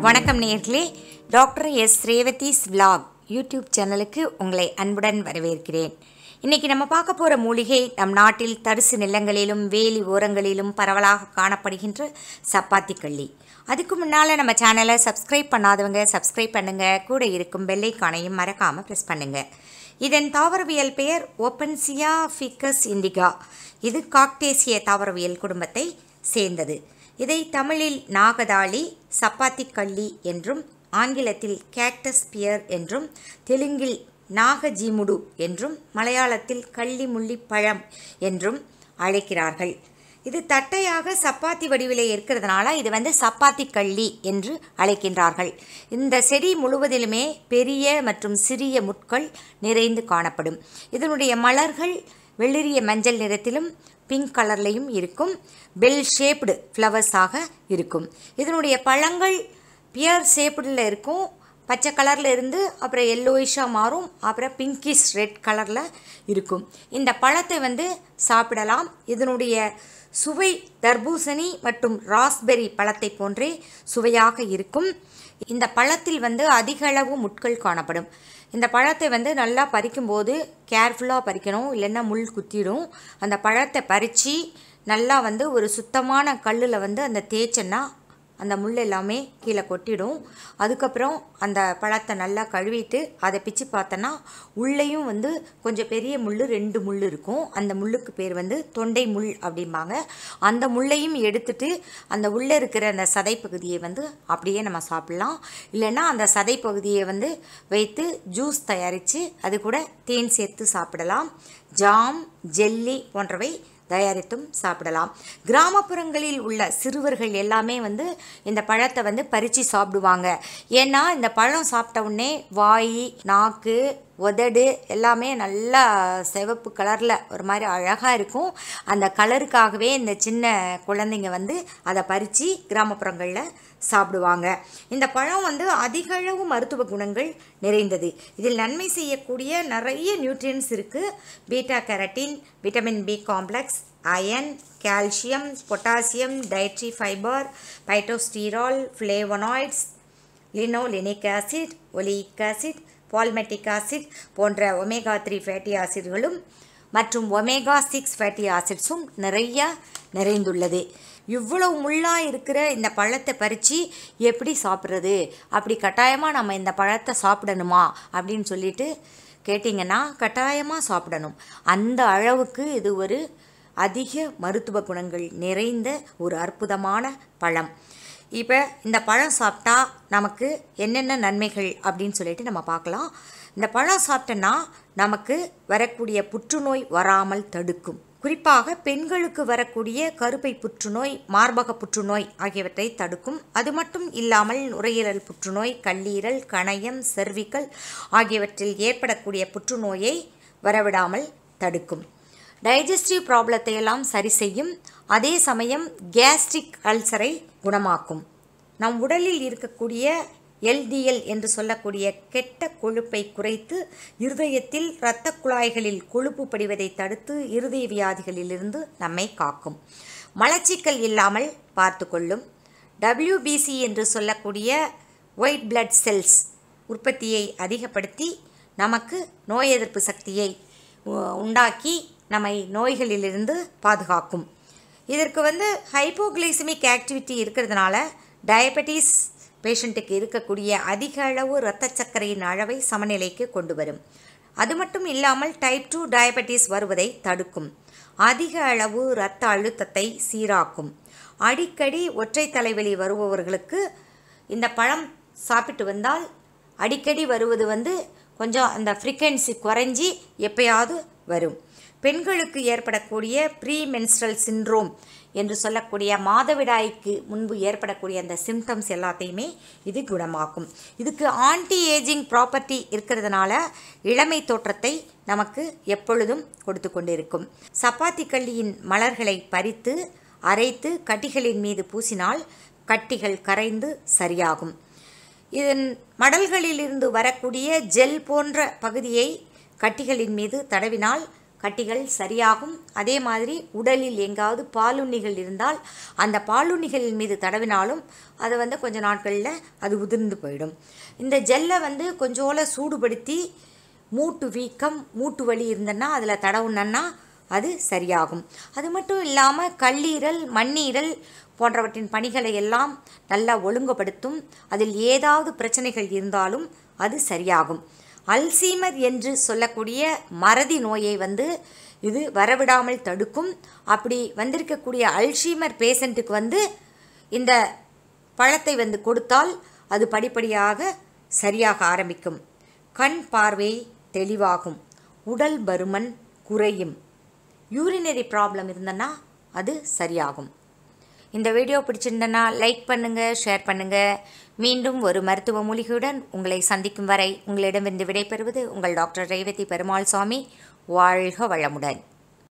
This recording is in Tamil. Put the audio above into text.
வணக்கம் நேர்களே. Doctor S. Revathi's vlog YouTube சேனலுக்கு உங்களை அன்புடன் வரவேற்கிறேன். இன்றைக்கி நம்ம பார்க்க போகிற மூலிகை நம் நாட்டில் தரிசு நிலங்களிலும் வேலி ஓரங்களிலும் பரவலாக காணப்படுகின்ற சப்பாத்தி கள்ளி. அதுக்கு முன்னால் நம்ம சேனலை சப்ஸ்கிரைப் பண்ணாதவங்க சப்ஸ்கிரைப் பண்ணுங்கள் கூட இருக்கும் பெல்லைக்கானையும் மறக்காமல் ப்ரெஸ் பண்ணுங்கள் இதன் தாவரவியல் பெயர் ஓப்பன்சியா ஃபிக்கஸ் இண்டிகா இது காக்டேசிய தாவரவியல் குடும்பத்தை சேர்ந்தது. இதை தமிழில் நாகதாளி சப்பாத்தி கள்ளி என்றும் ஆங்கிலத்தில் கேக்டஸ் பியர் என்றும் தெலுங்கில் நாகஜீமுடு என்றும் மலையாளத்தில் கள்ளி முள்ளி பழம் என்றும் அழைக்கிறார்கள். இது தட்டையாக சப்பாத்தி வடிவிலே இருக்கிறதுனால இது வந்து சப்பாத்தி கள்ளி என்று அழைக்கின்றார்கள். இந்த செடி முழுவதிலுமே பெரிய மற்றும் சிறிய முட்கள் நிறைந்து காணப்படும். இதனுடைய மலர்கள் வெளிரிய மஞ்சள் நிறத்திலும் பிங்க் கலர்லேயும் இருக்கும். பெல் ஷேப்டு ஃப்ளவர்ஸாக இருக்கும். இதனுடைய பழங்கள் பியர் ஷேப்டில் இருக்கும். பச்சை கலரில் இருந்து அப்புறம் எல்லோயிஷாக மாறும். அப்புறம் பிங்கிஷ் ரெட் கலரில் இருக்கும். இந்த பழத்தை வந்து சாப்பிடலாம். இதனுடைய சுவை தர்பூசணி மற்றும் ராஸ்பெரி பழத்தை போன்றே சுவையாக இருக்கும். இந்த பழத்தில் வந்து அதிக அளவு முட்கள் காணப்படும். இந்த பழத்தை வந்து நல்லா பறிக்கும்போது கேர்ஃபுல்லாக பறிக்கணும் இல்லைன்னா முள் குத்திடும். அந்த பழத்தை பறித்து நல்லா வந்து ஒரு சுத்தமான கல்லில் வந்து அந்த தேய்ச்சன்னா அந்த முள் எல்லாமே கீழே கொட்டிடும். அதுக்கப்புறம் அந்த பழத்தை நல்லா கழுவிட்டு அதை பிச்சு பார்த்தோன்னா உள்ளேயும் வந்து கொஞ்சம் பெரிய முள் ரெண்டு முள் இருக்கும். அந்த முள்ளுக்கு பேர் வந்து தொண்டை முள் அப்படிம்பாங்க. அந்த முள்ளையும் எடுத்துட்டு அந்த உள்ளே இருக்கிற அந்த சதை பகுதியை வந்து அப்படியே நம்ம சாப்பிட்லாம். இல்லைன்னா அந்த சதை பகுதியை வந்து வைத்து ஜூஸ் தயாரித்து அது கூட தேன் சேர்த்து சாப்பிடலாம். ஜாம் ஜெல்லி போன்றவை தயாரித்தும் சாப்பிடலாம். கிராமப்புறங்களில் உள்ள சிறுவர்கள் எல்லாமே வந்து இந்த பழத்தை வந்து பறித்து சாப்பிடுவாங்க. ஏன்னா இந்த பழம் சாப்பிட்ட உடனே வாய் நாக்கு உதடு எல்லாமே நல்லா சிவப்பு கலரில் ஒரு மாதிரி அழகாக இருக்கும். அந்த கலருக்காகவே இந்த சின்ன குழந்தைங்க வந்து அதை பறித்து கிராமப்புறங்களில் சாப்பிடுவாங்க. இந்த பழம் வந்து அதிகளவு மருத்துவ குணங்கள் நிறைந்தது. இதில் நன்மை செய்யக்கூடிய நிறைய நியூட்ரியன்ஸ் இருக்குது beta carotene vitamin B complex iron calcium potassium dietary fibre phytosterol flavonoids linolenic acid oleic acid palmitic acid போன்ற ஒமேகா த்ரீ ஃபேட்டி ஆசிட்களும் மற்றும் ஒமேகா சிக்ஸ் ஃபேட்டி ஆசிட்ஸும் நிறையா நிறைந்துள்ளது. இவ்வளவு முள்ளாக இருக்கிற இந்த பழத்தை பறித்து எப்படி சாப்பிட்றது? அப்படி கட்டாயமாக நம்ம இந்த பழத்தை சாப்பிடணுமா? அப்படின்னு சொல்லிட்டு கேட்டிங்கன்னா கட்டாயமாக சாப்பிடணும். அந்த அளவுக்கு இது ஒரு அதிக மருத்துவ குணங்கள் நிறைந்த ஒரு அற்புதமான பழம். இப்போ இந்த பழம் சாப்பிட்டா நமக்கு என்னென்ன நன்மைகள் அப்படின்னு சொல்லிட்டு நம்ம பார்க்கலாம். இந்த பழம் சாப்பிட்டோன்னா நமக்கு வரக்கூடிய புற்றுநோய் வராமல் தடுக்கும். குறிப்பாக பெண்களுக்கு வரக்கூடிய கருப்பை புற்றுநோய் மார்பக புற்றுநோய் ஆகியவற்றை தடுக்கும். அது மட்டும் இல்லாமல் நுரையீரல் புற்றுநோய் கல்லீரல் கணையம் செர்விக்கல் ஆகியவற்றில் ஏற்படக்கூடிய புற்றுநோயை வரவிடாமல் தடுக்கும். டைஜஸ்டிவ் ப்ராப்ளத்தை எல்லாம் சரி செய்யும். அதே சமயம் கேஸ்ட்ரிக் அல்சரை குணமாக்கும். நம் உடலில் இருக்கக்கூடிய எல்டிஎல் என்று சொல்லக்கூடிய கெட்ட கொழுப்பை குறைத்து இருதயத்தில் இரத்த குழாய்களில் கொழுப்பு படிவதை தடுத்து இருதய வியாதிகளிலிருந்து நம்மை காக்கும். மலச்சிக்கல் இல்லாமல் பார்த்து கொள்ளும். டபிள்யூபிசி என்று சொல்லக்கூடிய ஒயிட் பிளட் செல்ஸ் உற்பத்தியை அதிகப்படுத்தி நமக்கு நோய் எதிர்ப்பு சக்தியை உண்டாக்கி நம்மை நோய்களிலிருந்து பாதுகாக்கும். இதற்கு வந்து ஹைப்போகிளைசமிக் ஆக்டிவிட்டி இருக்கிறதுனால டயபெட்டிஸ் பேஷண்ட்டுக்கு இருக்கக்கூடிய அதிக அளவு இரத்த சர்க்கரையின் அளவை சமநிலைக்கு கொண்டு வரும். அது மட்டும் இல்லாமல் டைப் டூ டயபெட்டிஸ் வருவதை தடுக்கும். அதிக அளவு இரத்த அழுத்தத்தை சீராக்கும். அடிக்கடி ஒற்றை தலைவலி வருபவர்களுக்கு இந்த பழம் சாப்பிட்டு வந்தால் அடிக்கடி வருவது வந்து கொஞ்சம் அந்த ஃப்ரீக்வன்சி குறைஞ்சி எப்பயாவது வரும். பெண்களுக்கு ஏற்படக்கூடிய ப்ரீ மென்ஸ்ட்ரல் சின்ட்ரோம் என்று சொல்லக்கூடிய மாதவிடாய்க்கு முன்பு ஏற்படக்கூடிய அந்த சிம்டம்ஸ் எல்லாத்தையுமே இது குணமாக்கும். இதுக்கு ஆன்டி ஏஜிங் ப்ராப்பர்ட்டி இருக்கிறதுனால இளமை தோற்றத்தை நமக்கு எப்பொழுதும் கொடுத்து கொண்டிருக்கும். சப்பாத்தி கள்ளியின் மலர்களை பறித்து அரைத்து கட்டிகளின் மீது பூசினால் கட்டிகள் கரைந்து சரியாகும். இதன் மடல்களிலிருந்து வரக்கூடிய ஜெல் போன்ற பகுதியை கட்டிகளின் மீது தடவினால் கட்டிகள் சரியாகும். அதே மாதிரி உடலில் எங்காவது பாலுண்ணிகள் இருந்தால் அந்த பாலுண்ணிகள் மீது தடவினாலும் அதை வந்து கொஞ்ச நாட்களில் அது உதிர்ந்து போயிடும். இந்த ஜெல்லை வந்து கொஞ்சோல சூடுபடுத்தி மூட்டு வீக்கம் மூட்டு வலி இருந்தன்னா அதில் தடவுனன்னா அது சரியாகும். அது மட்டும் இல்லாமல் கல்லீரல் மண்ணீரல் போன்றவற்றின் பணிகளை எல்லாம் நல்லா ஒழுங்குபடுத்தும். அதில் ஏதாவது பிரச்சனைகள் இருந்தாலும் அது சரியாகும். அல்சீமர் என்று சொல்லக்கூடிய மறதி நோயை வந்து இது வரவிடாமல் தடுக்கும். அப்படி வந்திருக்கக்கூடிய அல்சீமர் பேஷண்ட்டுக்கு வந்து இந்த பழத்தை வந்து கொடுத்தால் அது படிப்படியாக சரியாக ஆரம்பிக்கும். கண் பார்வை தெளிவாகும். உடல் பருமன் குறையும். யூரினரி ப்ராப்ளம் இருந்தன்னா அது சரியாகும். இந்த வீடியோ பிடிச்சிருந்தனா லைக் பண்ணுங்கள் ஷேர் பண்ணுங்கள் மீண்டும் ஒரு மருத்துவ மூலிகையுடன் உங்களை சந்திக்கும் வரை உங்களிடமிருந்து விடைபெறுவது உங்கள் டாக்டர் ரேவதி பெருமாள் சுவாமி வாழ்க வளமுடன்.